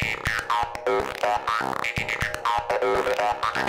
Thank you.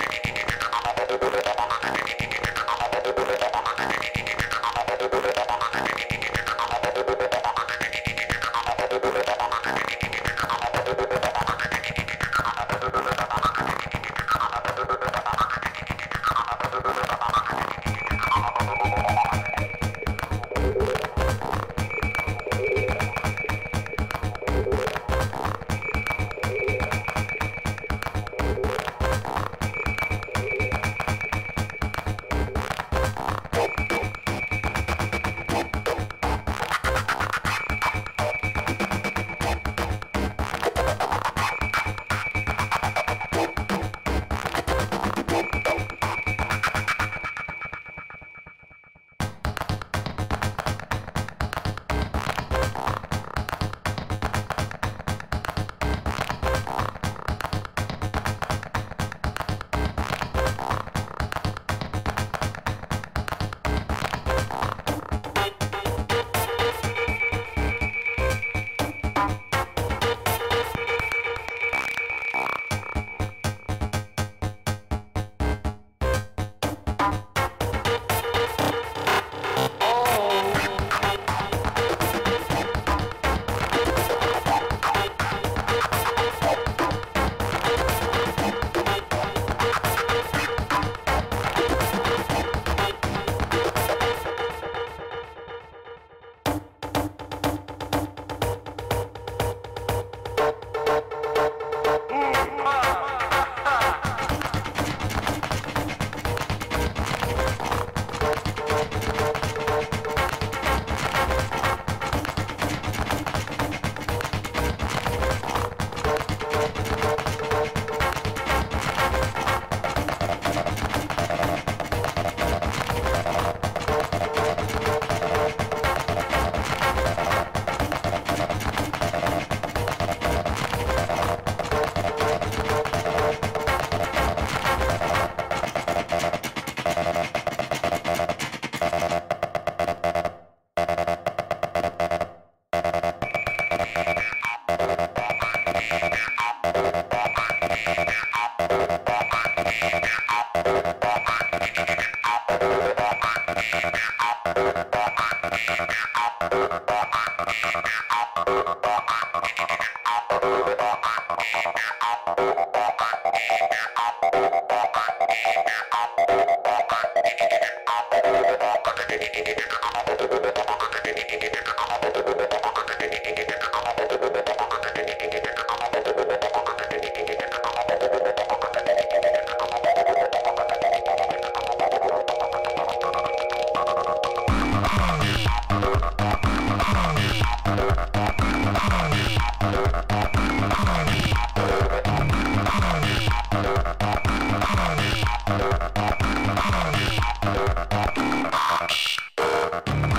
Música